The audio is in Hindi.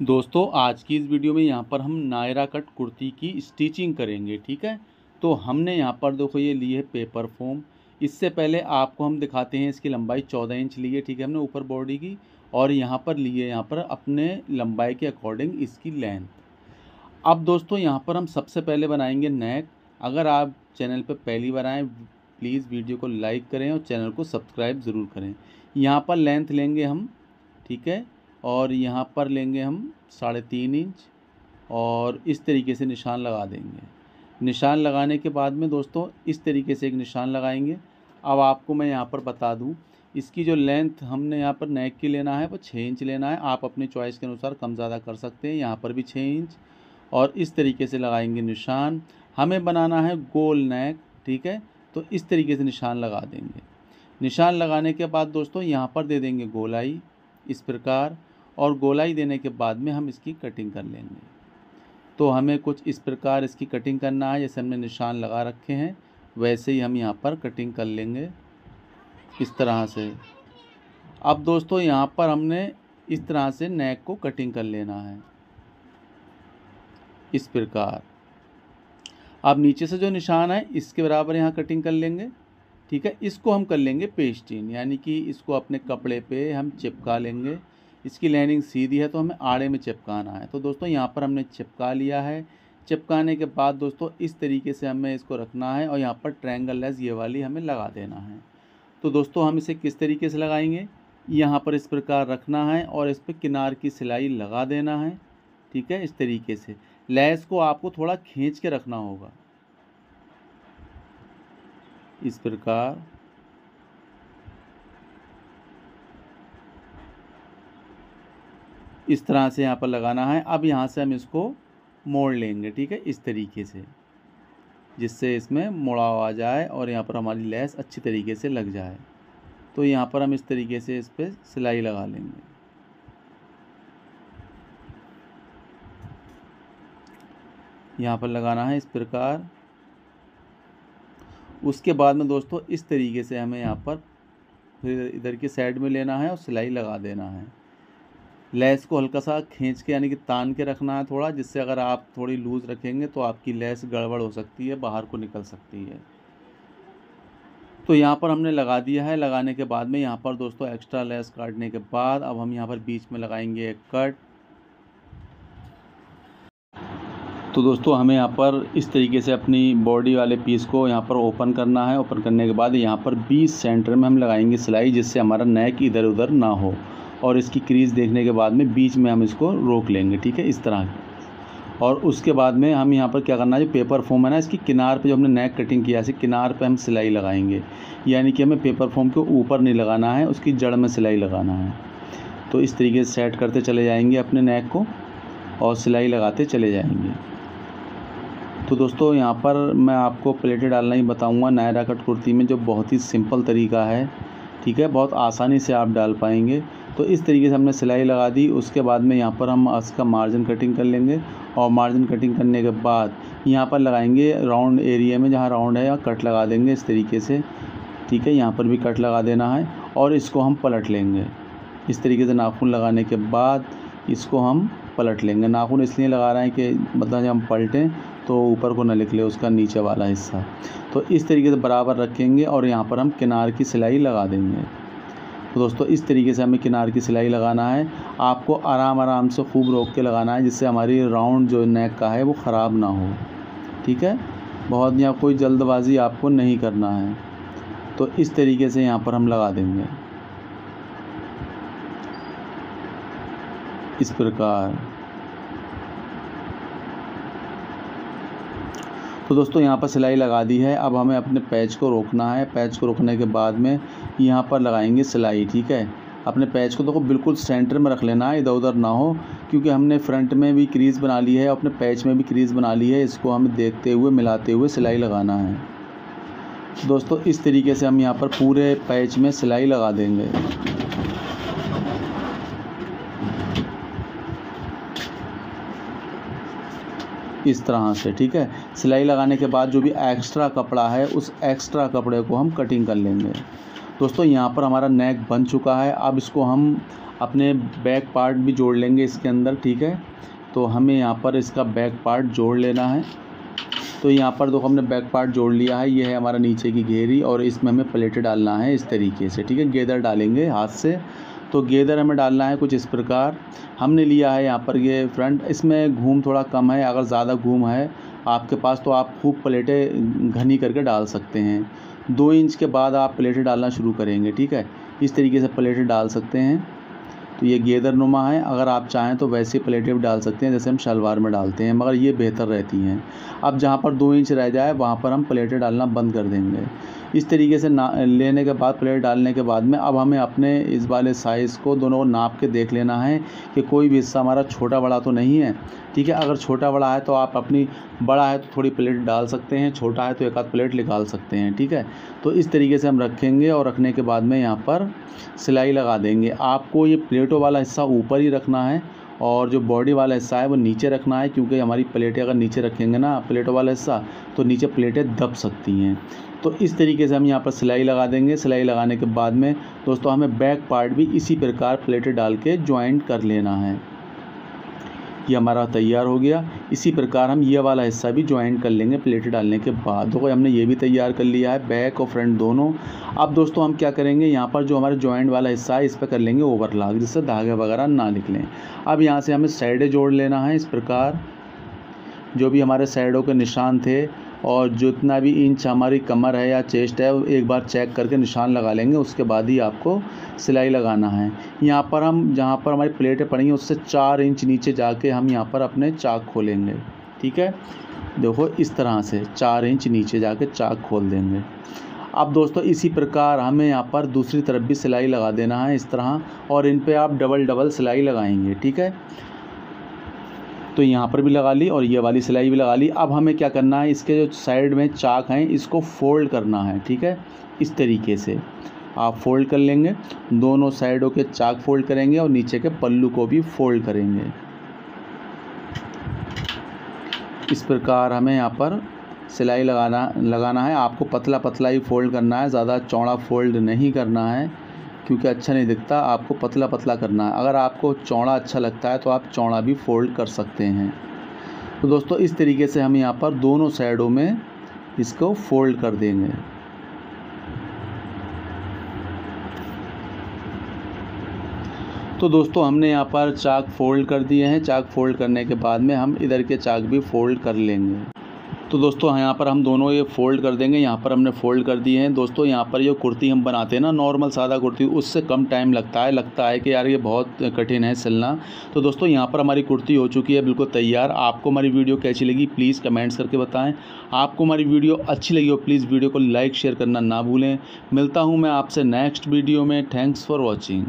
दोस्तों, आज की इस वीडियो में यहाँ पर हम नायरा कट कुर्ती की स्टिचिंग करेंगे, ठीक है? तो हमने यहाँ पर देखो, ये ली है पेपर फोम। इससे पहले आपको हम दिखाते हैं इसकी लंबाई चौदह इंच ली है, ठीक है हमने ऊपर बॉडी की, और यहाँ पर लिए यहाँ पर अपने लंबाई के अकॉर्डिंग इसकी लेंथ। अब दोस्तों, यहाँ पर हम सबसे पहले बनाएँगे नेक। अगर आप चैनल पर पहली बार आएँ, प्लीज़ वीडियो को लाइक करें और चैनल को सब्सक्राइब ज़रूर करें। यहाँ पर लेंथ लेंगे हम, ठीक है? और यहाँ पर लेंगे हम साढ़े तीन इंच और इस तरीके से निशान लगा देंगे। निशान लगाने के बाद में दोस्तों इस तरीके से एक निशान लगाएँगे। अब आपको मैं यहाँ पर बता दूँ, इसकी जो लेंथ हमने यहाँ पर नेक की लेना है वो छः इंच लेना है। आप अपनी चॉइस के अनुसार कम ज़्यादा कर सकते हैं, यहाँ पर भी छः इंच और इस तरीके से लगाएँगे निशान। हमें बनाना है गोल नेक ठीक है? तो इस तरीके से निशान लगा देंगे। निशान लगाने के बाद दोस्तों यहाँ पर दे देंगे गोलाई, इस प्रकार। और गोलाई देने के बाद में हम इसकी कटिंग कर लेंगे। तो हमें कुछ इस प्रकार इसकी कटिंग करना है। जैसे हमने निशान लगा रखे हैं, वैसे ही हम यहाँ पर कटिंग कर लेंगे। इस तरह से। अब दोस्तों, यहाँ पर हमने इस तरह से नेक को कटिंग कर लेना है। इस प्रकार। अब नीचे से जो निशान है, इसके बराबर यहाँ कटिंग कर लेंगे। ठीक है? इसको हम कर लेंगे पेस्टिन यानी कि इसको अपने कपड़े पे हम चिपका लेंगे। इसकी लाइनिंग सीधी है तो हमें आड़े में चिपकाना है। तो दोस्तों, यहाँ पर हमने चिपका लिया है। चिपकाने के बाद दोस्तों, इस तरीके से हमें इसको रखना है और यहाँ पर ट्रायंगल लेस ये वाली हमें लगा देना है। तो दोस्तों, हम इसे किस तरीके से लगाएँगे? यहाँ पर इस प्रकार रखना है और इस पर किनार की सिलाई लगा देना है, ठीक है, इस तरीके से। लेस को आपको थोड़ा खींच के रखना होगा। इस प्रकार इस तरह से यहाँ पर लगाना है। अब यहाँ से हम इसको मोड़ लेंगे, ठीक है? इस तरीके से, जिससे इसमें मुड़ाव आ जाए और यहाँ पर हमारी लेस अच्छी तरीके से लग जाए। तो यहाँ पर हम इस तरीके से इस पर सिलाई लगा लेंगे। यहाँ पर लगाना है इस प्रकार। उसके बाद में दोस्तों इस तरीके से हमें यहाँ पर फिर इधर की साइड में लेना है और सिलाई लगा देना है। लेस को हल्का सा खींच के, यानी कि तान के रखना है थोड़ा, जिससे अगर आप थोड़ी लूज़ रखेंगे तो आपकी लेस गड़बड़ हो सकती है, बाहर को निकल सकती है। तो यहाँ पर हमने लगा दिया है। लगाने के बाद में यहाँ पर दोस्तों एक्स्ट्रा लेस काटने के बाद अब हम यहाँ पर बीच में लगाएँगे एक कट। तो दोस्तों हमें यहाँ पर इस तरीके से अपनी बॉडी वाले पीस को यहाँ पर ओपन करना है। ओपन करने के बाद यहाँ पर 20 सेंटर में हम लगाएँगे सिलाई, जिससे हमारा नेक इधर उधर ना हो। और इसकी क्रीज़ देखने के बाद में बीच में हम इसको रोक लेंगे, ठीक है, इस तरह। और उसके बाद में हम यहाँ पर क्या करना है, जो पेपर फोम है ना, इसकी किनार पे जो हमने नेक कटिंग किया है किनार पे हम सिलाई लगाएँगे। यानी कि हमें पेपर फोम के ऊपर नहीं लगाना है, उसकी जड़ में सिलाई लगाना है। तो इस तरीके से सेट करते चले जाएँगे अपने नेक को और सिलाई लगाते चले जाएँगे। तो दोस्तों, यहाँ पर मैं आपको प्लेटें डालना ही बताऊँगा, नायरा कट कुर्ती में जो बहुत ही सिंपल तरीका है, ठीक है, बहुत आसानी से आप डाल पाएँगे। तो इस तरीके से हमने सिलाई लगा दी। उसके बाद में यहाँ पर हम इसका मार्जिन कटिंग कर लेंगे और मार्जिन कटिंग करने के बाद यहाँ पर लगाएँगे राउंड एरिया में जहाँ राउंड है, यहाँ कट लगा देंगे इस तरीके से। ठीक है, यहाँ पर भी कट लगा देना है और इसको हम पलट लेंगे। इस तरीके से नाखून लगाने के बाद इसको हम पलट लेंगे। नाखून इसलिए लगा रहे हैं कि मतलब जब हम पलटें तो ऊपर को ना निकले उसका नीचे वाला हिस्सा। तो इस तरीके से बराबर रखेंगे और यहाँ पर हम किनार की सिलाई लगा देंगे। तो दोस्तों, इस तरीके से हमें किनार की सिलाई लगाना है। आपको आराम आराम से खूब रोक के लगाना है, जिससे हमारी राउंड जो नेक का है, वो ख़राब ना हो। ठीक है? बहुत यहाँ कोई जल्दबाजी आपको नहीं करना है। तो इस तरीके से यहाँ पर हम लगा देंगे। इस प्रकार। तो दोस्तों, यहाँ पर सिलाई लगा दी है। अब हमें अपने पैच को रोकना है। पैच को रोकने के बाद में यहाँ पर लगाएँगे सिलाई, ठीक है? अपने पैच को देखो तो बिल्कुल सेंटर में रख लेना है इधर उधर ना हो, क्योंकि हमने फ्रंट में भी क्रीज़ बना ली है, अपने पैच में भी क्रीज़ बना ली है। इसको हमें देखते हुए, मिलाते हुए सिलाई लगाना है। दोस्तों, इस तरीके से हम यहाँ पर पूरे पैच में सिलाई लगा देंगे। इस तरह से, ठीक है? सिलाई लगाने के बाद जो भी एक्स्ट्रा कपड़ा है, उस एक्स्ट्रा कपड़े को हम कटिंग कर लेंगे। दोस्तों, यहाँ पर हमारा नेक बन चुका है। अब इसको हम अपने बैक पार्ट भी जोड़ लेंगे इसके अंदर, ठीक है? तो हमें यहाँ पर इसका बैक पार्ट जोड़ लेना है। तो यहाँ पर देखो, हमने बैक पार्ट जोड़ लिया है। ये है हमारा नीचे की घेरी और इसमें हमें प्लेटें डालना है इस तरीके से, ठीक है? गेदर डालेंगे हाथ से। तो गेदर हमें डालना है कुछ इस प्रकार। हमने लिया है यहाँ पर ये फ्रंट। इसमें घूम थोड़ा कम है, अगर ज़्यादा घूम है, आपके पास तो आप खूब प्लेटें घनी करके डाल सकते हैं। दो इंच के बाद आप प्लेटें डालना शुरू करेंगे, ठीक है? इस तरीके से प्लेटें डाल सकते हैं। तो ये गेदर नुमा है। अगर आप चाहें तो वैसे प्लेटें भी डाल सकते हैं, जैसे हम शलवार में डालते हैं, मगर ये बेहतर रहती हैं। अब जहाँ पर दो इंच रह जाए, वहाँ पर हम प्लेटें डालना बंद कर देंगे। इस तरीके से ना, लेने के बाद प्लेट डालने के बाद में अब हमें अपने इस वाले साइज़ को दोनों को नाप के देख लेना है कि कोई भी हिस्सा हमारा छोटा बड़ा तो नहीं है। ठीक है, अगर छोटा बड़ा है तो आप अपनी, बड़ा है तो थोड़ी प्लेट डाल सकते हैं, छोटा है तो एक आध प्लेट निकाल सकते हैं, ठीक है? तो इस तरीके से हम रखेंगे और रखने के बाद में यहाँ पर सिलाई लगा देंगे। आपको ये प्लेटों वाला हिस्सा ऊपर ही रखना है और जो बॉडी वाला हिस्सा है वो नीचे रखना है, क्योंकि हमारी प्लेटें अगर नीचे रखेंगे ना प्लेटों वाला हिस्सा तो नीचे प्लेटें दब सकती हैं। तो इस तरीके से हम यहाँ पर सिलाई लगा देंगे। सिलाई लगाने के बाद में दोस्तों हमें बैक पार्ट भी इसी प्रकार प्लेटें डाल के ज्वाइंट कर लेना है। ये हमारा तैयार हो गया। इसी प्रकार हम ये वाला हिस्सा भी ज्वाइन कर लेंगे प्लेट डालने के बाद। देखो, हमने ये भी तैयार कर लिया है बैक और फ्रंट दोनों। अब दोस्तों हम क्या करेंगे? यहाँ पर जो हमारे ज्वाइंट वाला हिस्सा है, इस पर कर लेंगे ओवरलॉक जिससे धागे वगैरह ना निकलें। अब यहाँ से हमें साइडें जोड़ लेना है इस प्रकार। जो भी हमारे साइडों के निशान थे और जितना भी इंच हमारी कमर है या चेस्ट है एक बार चेक करके निशान लगा लेंगे, उसके बाद ही आपको सिलाई लगाना है। यहाँ पर हम, जहाँ पर हमारी प्लेटें पड़ेंगी उससे चार इंच नीचे जाके हम यहाँ पर अपने चाक खोलेंगे, ठीक है? देखो, इस तरह से चार इंच नीचे जाके चाक खोल देंगे। अब दोस्तों, इसी प्रकार हमें यहाँ पर दूसरी तरफ़ भी सिलाई लगा देना है, इस तरह, और इन पे आप डबल डबल सिलाई लगाएँगे, ठीक है? तो यहाँ पर भी लगा ली और ये वाली सिलाई भी लगा ली। अब हमें क्या करना है? इसके जो साइड में चाक हैं, इसको फोल्ड करना है, ठीक है? इस तरीके से। आप फोल्ड कर लेंगे। दोनों साइडों के चाक फोल्ड करेंगे और नीचे के पल्लू को भी फोल्ड करेंगे। इस प्रकार हमें यहाँ पर सिलाई लगाना लगाना है। आपको पतला पतला ही फोल्ड करना है। ज़्यादा चौड़ा फोल्ड नहीं करना है। क्योंकि अच्छा नहीं दिखता, आपको पतला पतला करना है। अगर आपको चौड़ा अच्छा लगता है तो आप चौड़ा भी फोल्ड कर सकते हैं। तो दोस्तों, इस तरीके से हम यहाँ पर दोनों साइडों में इसको फोल्ड कर देंगे। तो दोस्तों, हमने यहाँ पर चाक फोल्ड कर दिए हैं। चाक फोल्ड करने के बाद में हम इधर के चाक भी फोल्ड कर लेंगे। तो दोस्तों यहाँ पर हम दोनों ये फ़ोल्ड कर देंगे। यहाँ पर हमने फ़ोल्ड कर दिए हैं। दोस्तों, यहाँ पर ये कुर्ती हम बनाते हैं ना नॉर्मल सादा कुर्ती, उससे कम टाइम लगता है। लगता है कि यार ये बहुत कठिन है सिलना। तो दोस्तों, यहाँ पर हमारी कुर्ती हो चुकी है, बिल्कुल तैयार। आपको हमारी वीडियो कैसी लगी प्लीज़ कमेंट्स करके बताएँ। आपको हमारी वीडियो अच्छी लगी हो प्लीज़ वीडियो को लाइक शेयर करना ना भूलें। मिलता हूँ मैं आपसे नेक्स्ट वीडियो में। Thanks for watching